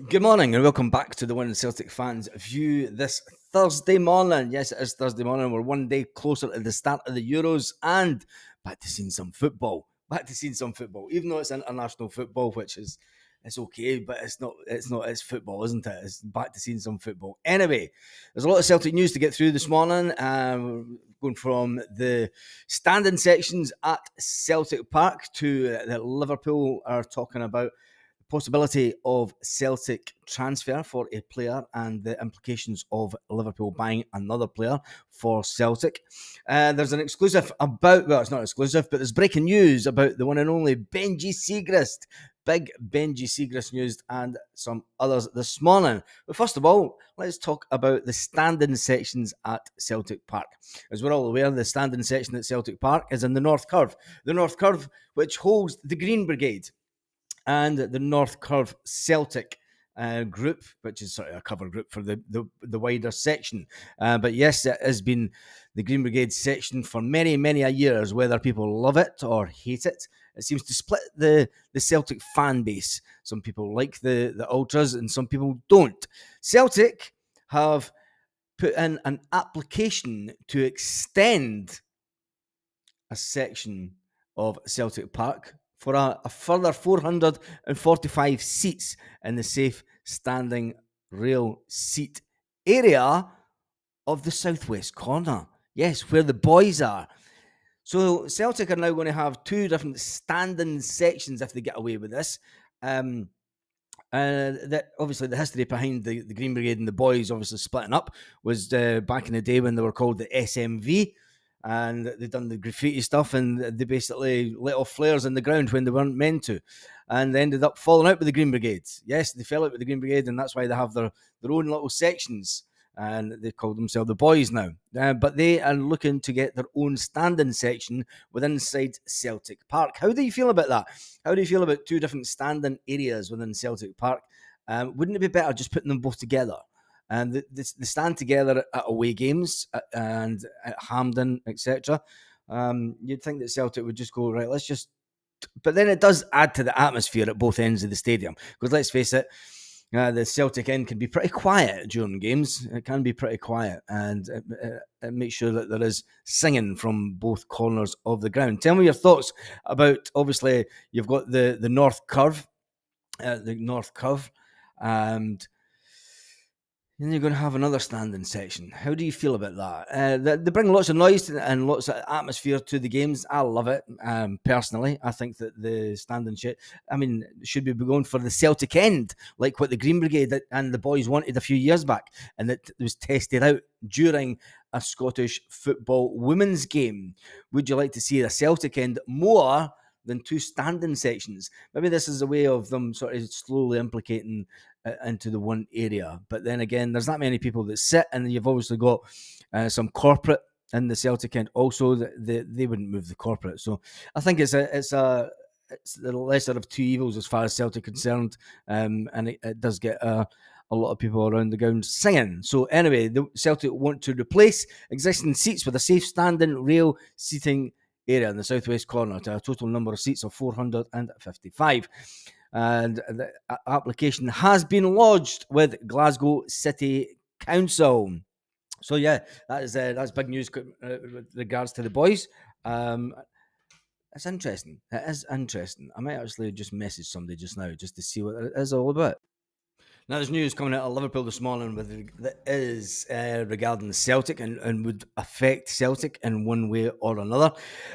Good morning and welcome back to the One Celtic fans view this Thursday morning. Yes, it is Thursday morning. We're one day closer to the start of the Euros and back to seeing some football. Back to seeing some football, even though it's international football, which is it's okay, but it's not it's not it's football, isn't it? It's back to seeing some football. Anyway, there's a lot of Celtic news to get through this morning. Um, going from the standing sections at Celtic Park to uh, Liverpool are talking about possibility of Celtic transfer for a player and the implications of Liverpool buying another player for Celtic. Uh, there's an exclusive about, well, it's not exclusive, but there's breaking news about the one and only Benji Siegrist. Big Benji Siegrist news and some others this morning. But first of all, let's talk about the standing sections at Celtic Park. As we're all aware, the standing section at Celtic Park is in the North Curve. The North Curve, which holds the Green Brigade and the North Curve Celtic uh, group, which is sort of a cover group for the the, the wider section. Uh, but yes, it has been the Green Brigade section for many many a years. Whether people love it or hate it, it seems to split the the Celtic fan base. Some people like the the ultras, and some people don't. Celtic have put in an application to extend a section of Celtic Park for a, a further 445 seats in the safe standing rail seat area of the southwest corner. Yes, where the boys are. So Celtic are now going to have two different standing sections if they get away with this. Um, uh, that obviously the history behind the, the Green Brigade and the boys obviously splitting up was uh, back in the day when they were called the SMV and they've done the graffiti stuff and they basically lit off flares in the ground when they weren't meant to and they ended up falling out with the Green Brigades. Yes, they fell out with the Green Brigade and that's why they have their, their own little sections and they call themselves the boys now. Uh, but they are looking to get their own standing section within inside Celtic Park. How do you feel about that? How do you feel about two different standing areas within Celtic Park? Um, wouldn't it be better just putting them both together? And they, stand together at away games uh, and at Hampden, etc. Um, you'd think that Celtic would just go right. Let's just, but then it does add to the atmosphere at both ends of the stadium because let's face it. Uh, the Celtic end can be pretty quiet during games. It can be pretty quiet, and it, it, it makes sure that there is singing from both corners of the ground. Tell me your thoughts about. Obviously, you've got the the North Curve, uh, the North Curve, and then you're going to have another standing section. How do you feel about that? Uh, they, they, bring lots of noise and lots of atmosphere to the games. I love it um, personally. I think that the standing shit. I mean, should be going for the Celtic end, like what the Green Brigade and the boys wanted a few years back, and that was tested out during a Scottish football women's game? Would you like to see the Celtic end more? Than two standing sections. Maybe this is a way of them sort of slowly implicating uh, into the one area. But then again, there's not many people that sit, and you've obviously got uh, some corporate in the Celtic end. Also, they, they wouldn't move the corporate. So I think it's a it's a it's the lesser of two evils as far as Celtic concerned, um, and it, it does get a a lot of people around the ground singing. So anyway, the Celtic want to replace existing seats with a safe standing rail seating area in the southwest corner to a total number of seats of 455. And the application has been lodged with Glasgow City Council. So yeah, that is uh, that's big news uh, with regards to the boys. Um, it's interesting. It is interesting. I might actually just message somebody just now just to see what it is all about. Now, there's news coming out of Liverpool this morning with, that is uh, regarding Celtic and, and would affect Celtic in one way or another.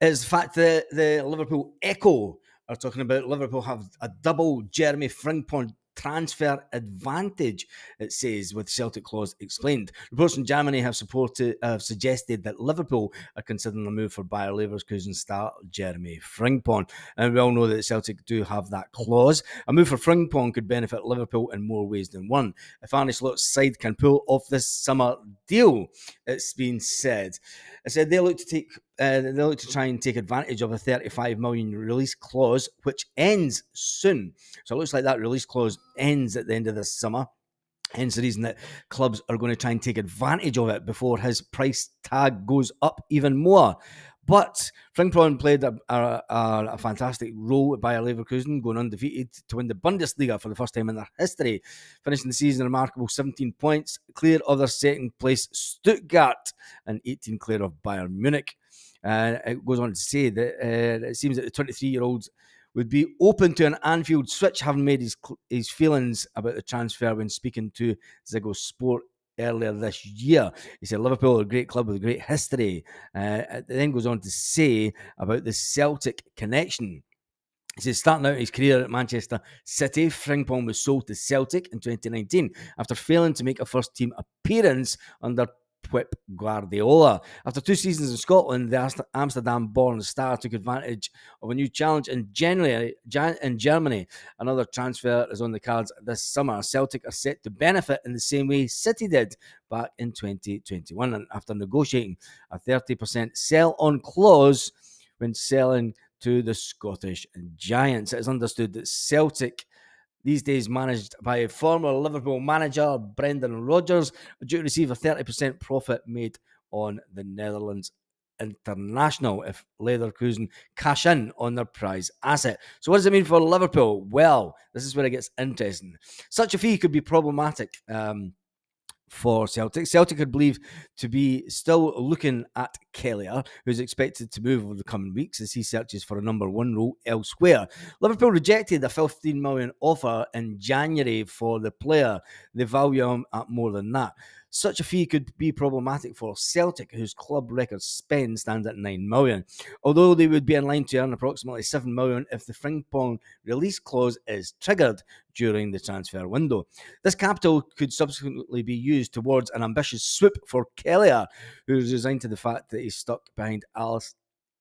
Is the fact that the Liverpool Echo are talking about Liverpool have a double Jeremy Frimpong transfer advantage, it says, with Celtic clause explained. Reports from Germany have supported have suggested that Liverpool are considering a move for Bayer Leverkusen star Jeremy Frimpong. And we all know that Celtic do have that clause. A move for Frimpong could benefit Liverpool in more ways than one. If Arne Slot's side can pull off this summer deal, it's been said. I said they look to take uh, they look to try and take advantage of a 35 million release clause, which ends soon. So it looks like that release clause ends at the end of this summer. Hence the reason that clubs are going to try and take advantage of it before his price tag goes up even more. But Frimpong played a, a, a, fantastic role Bayer Leverkusen, going undefeated to win the Bundesliga for the first time in their history, finishing the season remarkable 17 points, clear of their second place Stuttgart, and 18 clear of Bayern Munich. Uh, it goes on to say that uh, it seems that the 23 year old would be open to an Anfield switch, having made his his feelings about the transfer when speaking to Ziggo Sport earlier this year. He said Liverpool are a great club with a great history. Uh, it then goes on to say about the Celtic connection. He says, starting out his career at Manchester City, Frimpong was sold to Celtic in 2019 after failing to make a first team appearance under Pep Guardiola. After two seasons in Scotland, the Amsterdam-born star took advantage of a new challenge in in Germany. Another transfer is on the cards this summer. Celtic are set to benefit in the same way City did back in 2021, and after negotiating a 30% sell-on clause when selling to the Scottish Giants. It is understood that Celtic these days managed by former Liverpool manager Brendan Rodgers, due to receive a 30% profit made on the Netherlands international if Leverkusen cash in on their prize asset. So, what does it mean for Liverpool? Well, this is where it gets interesting. Such a fee could be problematic. Um, for Celtic. Celtic could believe to be still looking at Kelleher, who's expected to move over the coming weeks as he searches for a number one role elsewhere. Liverpool rejected a 15 million offer in January for the player. They value him at more than that. Such a fee could be problematic for Celtic, whose club record spend stands at 9 million. Although they would be in line to earn approximately 7 million if the Frimpong release clause is triggered during the transfer window. This capital could subsequently be used towards an ambitious swoop for Kelleher, who is resigned to the fact that he's stuck behind Alice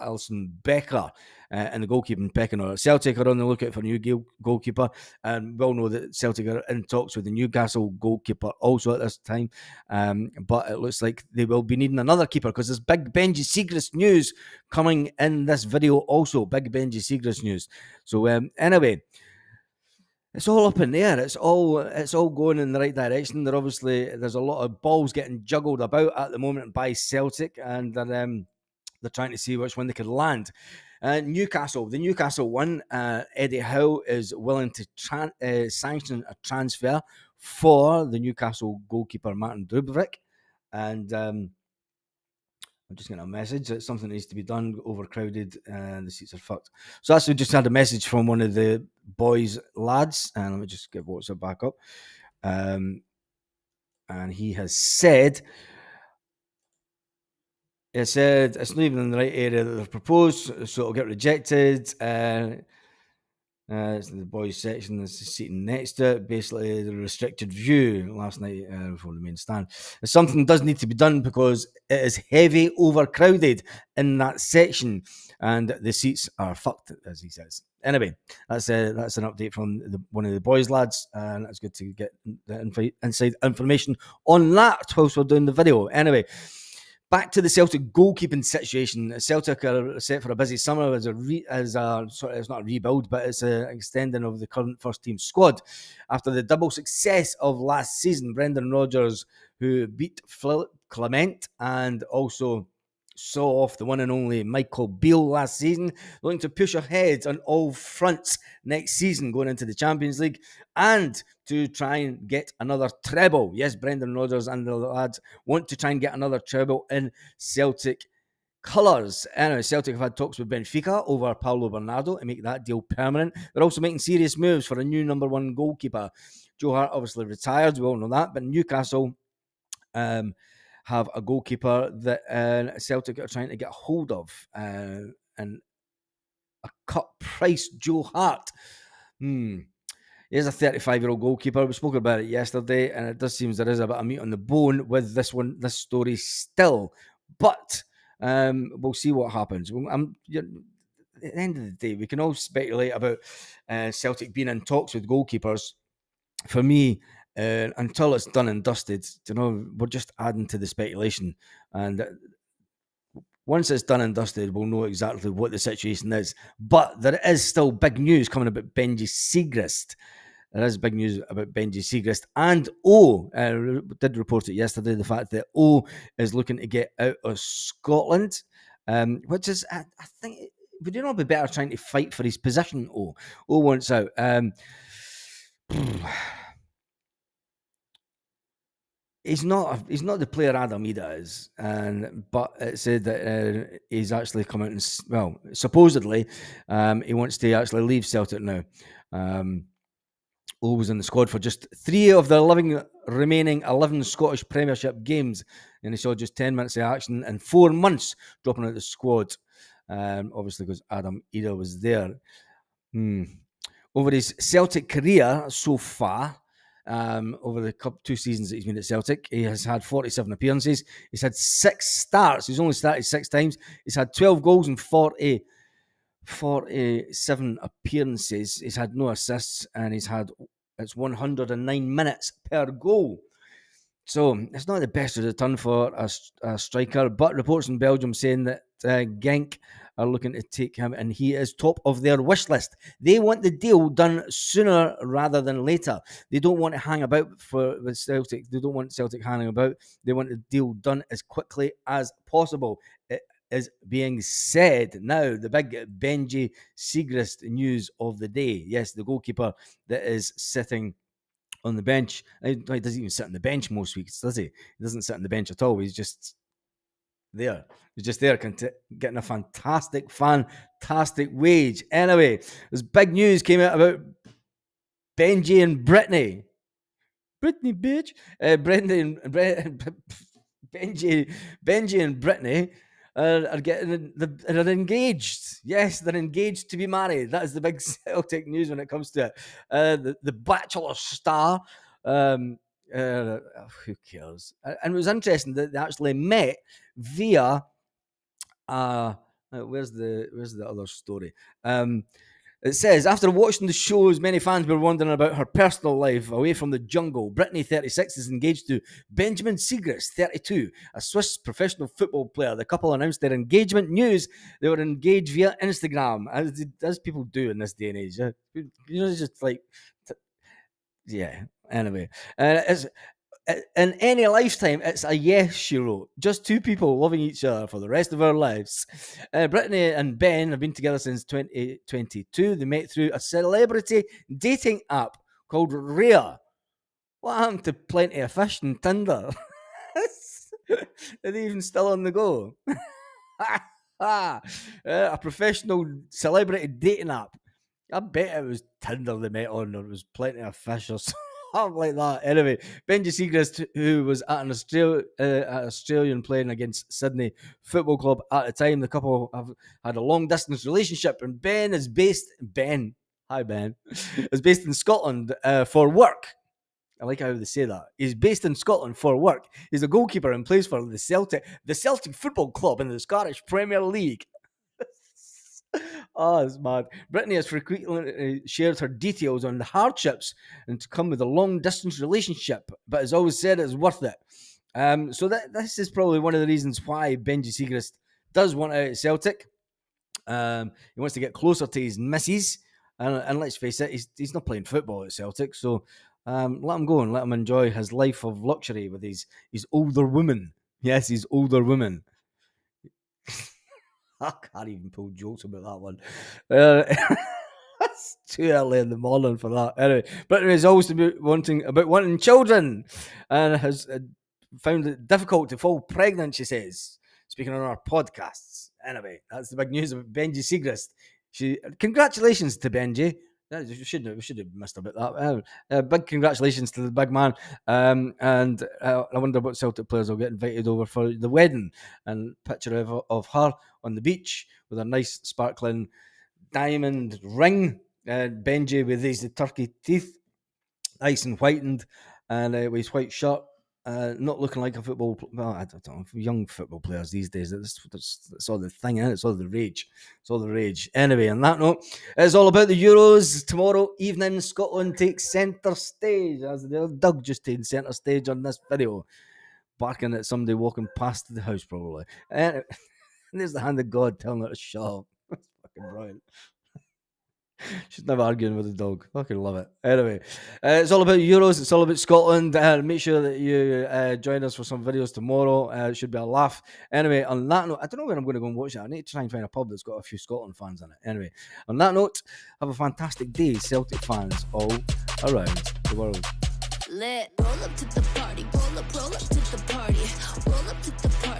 Alisson Becker uh, in the goalkeeping pecking order. Celtic are on the lookout for a new goalkeeper, and we all know that Celtic are in talks with the Newcastle goalkeeper also at this time. Um, but it looks like they will be needing another keeper because there's big Benji Siegrist news coming in this video. Also, big Benji Siegrist news. So um, anyway it's all up in the air. It's all it's all going in the right direction. There obviously there's a lot of balls getting juggled about at the moment by Celtic, and they're um, they're trying to see which one they could land. Uh, Newcastle, the Newcastle one, uh, Eddie Howe is willing to uh, sanction a transfer for the Newcastle goalkeeper Martin Dúbravka, and um, I'm just getting a message that something needs to be done. Overcrowded and the seats are fucked. So that's just had a message from one of the boys lads, and let me just get WhatsApp back up. Um, and he has said it said it's not even in the right area that they've proposed, so it'll get rejected. Uh, uh, it's the boys section that's sitting next to it. Basically, the restricted view last night uh, before the main stand. Something does need to be done because it is heavy, overcrowded in that section, and the seats are fucked, as he says. Anyway, that's uh, that's an update from the, one of the boys lads, and it's good to get the inside information on that whilst we're doing the video. Anyway. Back to the Celtic goalkeeping situation. Celtic are set for a busy summer as a re, as a sort of, it's not a rebuild, but it's an extending of the current first team squad. After the double success of last season, Brendan Rodgers, who beat Philippe Clement and also saw off the one and only Michael Beale last season, looking to push ahead on all fronts next season, going into the Champions League and to try and get another treble. Yes, Brendan Rodgers and the lads want to try and get another treble in Celtic colours. Anyway, Celtic have had talks with Benfica over Paulo Bernardo and make that deal permanent. They're also making serious moves for a new number one goalkeeper. Joe Hart obviously retired, we all know that, but Newcastle um, have a goalkeeper that uh, Celtic are trying to get hold of, uh, and a cut price Joe Hart. Hmm. He is a 35 year old goalkeeper. We spoke about it yesterday, and it does seem there is a bit of meat on the bone with this one, this story still. But um, we'll see what happens. I'm, at the end of the day, we can all speculate about uh, Celtic being in talks with goalkeepers. For me, uh, until it's done and dusted, you know, we're just adding to the speculation. And once it's done and dusted, we'll know exactly what the situation is. But there is still big news coming about Benji Siegrist. There is big news about Benji Siegrist. And O uh, did report it yesterday the fact that O is looking to get out of Scotland. um, which is, I, I think, would you not be better trying to fight for his position? Oh, oh, wants out. Um, he's not he's not the player Adam Idah is, and but it said that uh, he's actually come out and well, supposedly, um, he wants to actually leave Celtic now. Um, was in the squad for just three of the 11 remaining 11 Scottish Premiership games, and he saw just 10 minutes of action in four months, dropping out the squad. Um, obviously, because Adam Idah was there. Hmm. Over his Celtic career so far, um, over the two seasons that he's been at Celtic. He has had 47 appearances. He's had six starts. He's only started six times. He's had 12 goals and 40, 47 appearances. He's had no assists and he's had it's 109 minutes per goal. So it's not the best of the turn for a, a striker, but reports in Belgium saying that uh, Genk are looking to take him, and he is top of their wish list. They want the deal done sooner rather than later. They don't want to hang about for with Celtic. They don't want Celtic hanging about. They want the deal done as quickly as possible. It is being said now. The big Benji Siegrist news of the day. Yes, the goalkeeper that is sitting on the bench. He doesn't even sit on the bench most weeks, does he? He doesn't sit on the bench at all. He's just there. He's just there getting a fantastic, fantastic wage. Anyway, this big news came out about Benji and Brittany. Brittany, bitch. Uh, Brendan, Benji, Benji and Brittany are, are getting they're engaged. Yes, they're engaged to be married. That is the big Celtic news when it comes to it. Uh, the, the Bachelor star. Um, uh, who cares? And it was interesting that they actually met via. Uh, where's the where's the other story? Um, it says, after watching the shows, many fans were wondering about her personal life away from the jungle. Brittany, 36, is engaged to Benjamin Siegrist, 32, a Swiss professional football player. The couple announced their engagement news. They were engaged via Instagram, as, as people do in this day and age. You know, just like, yeah. Anyway, uh, it's in any lifetime, it's a yes, she wrote. Just two people loving each other for the rest of our lives. Uh, Brittany and Ben have been together since 2022. They met through a celebrity dating app called Raya. What happened to Plenty of Fish and Tinder? Are they even still on the go? uh, a professional celebrity dating app. I bet it was Tinder they met on, or it was Plenty of Fish or something like that. Anyway, Benji Siegrist, who was at an Australia, uh, Australian playing against Sydney Football Club at the time, the couple have had a long distance relationship, and Ben is based Ben. Hi Ben, is based in Scotland uh, for work. I like how they say that. He's based in Scotland for work. He's a goalkeeper and plays for the Celtic, the Celtic Football Club in the Scottish Premier League oh, it's mad. Brittany has frequently uh, shared her details on the hardships and to come with a long distance relationship, but has always said it's worth it. Um, so that this is probably one of the reasons why Benji Siegrist does want out of Celtic. Um, he wants to get closer to his missus, and, and let's face it, he's, he's not playing football at Celtic, so um, let him go and let him enjoy his life of luxury with his his older woman. Yes, his older woman. I can't even pull jokes about that one. Uh, it's too early in the morning for that. Anyway, but he's always about wanting about wanting children, and has uh, found it difficult to fall pregnant. She says, speaking on our podcasts. Anyway, that's the big news about Benji Siegrist. She congratulations to Benji. We should have, we should have missed about that. Uh, uh, big congratulations to the big man. Um, and uh, I wonder what Celtic players will get invited over for the wedding. And picture of, of her on the beach with a nice sparkling diamond ring. Uh, Benji with his turkey teeth, nice and whitened, and uh, with his white shirt uh, not looking like a football. Well, I don't know. Young football players these days. That's, that's, that's all the thing, It's all the rage. It's all the rage. Anyway, on that note, it's all about the Euros tomorrow evening. Scotland takes centre stage as Doug just taking centre stage on this video, barking at somebody walking past the house probably. And there's the hand of God telling her to shut up. That's fucking brilliant. She's never arguing with the dog. Fucking love it. Anyway, uh, it's all about Euros. It's all about Scotland. Uh, make sure that you uh, join us for some videos tomorrow. Uh, it should be a laugh. Anyway, on that note, I don't know when I'm going to go and watch it. I need to try and find a pub that's got a few Scotland fans in it. Anyway, on that note, have a fantastic day, Celtic fans all around the world. Roll up to the party. Roll up, roll up to the party. Roll up to the party.